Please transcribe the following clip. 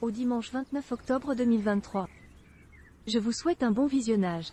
au dimanche 29 octobre 2023. Je vous souhaite un bon visionnage.